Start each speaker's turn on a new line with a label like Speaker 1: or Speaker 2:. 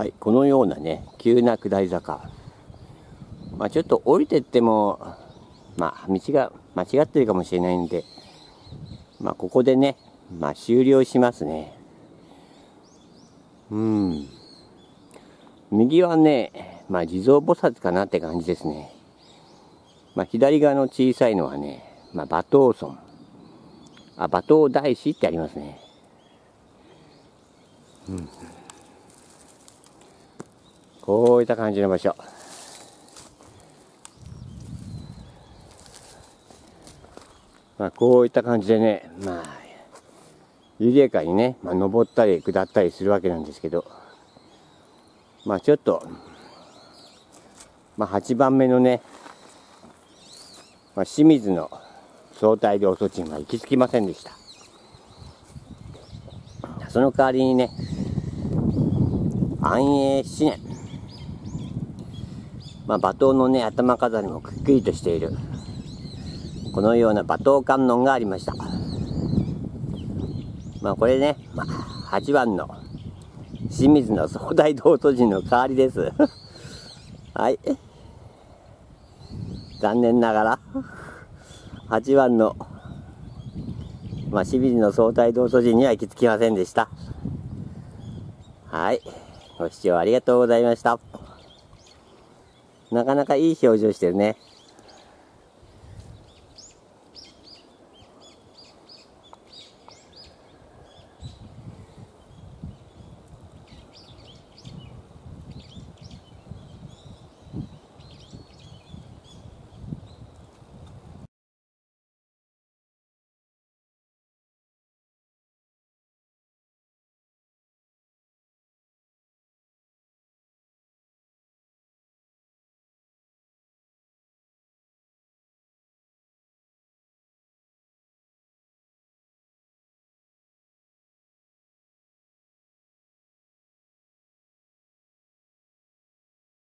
Speaker 1: はい、このようなね、急な下り坂。まあちょっと降りてっても、まあ道が間違ってるかもしれないんで、まあここでね、まあ終了しますね。うん。右はね、まあ地蔵菩薩かなって感じですね。まあ左側の小さいのはね、まあ馬頭村。あ、馬頭大師ってありますね。うん。こういった感じの場所。まあ、こういった感じでね、まあ、緩やかにね、まあ、登ったり下ったりするわけなんですけど、まあ、ちょっと、まあ、8番目のね、まあ、清水の相対量措置が行き着きませんでした。その代わりにね、安永7年、まあ、馬頭のね、頭飾りもくっきりとしている。このような馬頭観音がありました。まあ、これね、まあ、8番の清水の総大道祖神の代わりです。はい。残念ながら、8番の、まあ、清水の総大道祖神には行き着きませんでした。はい。ご視聴ありがとうございました。なかなかいい表情してるね。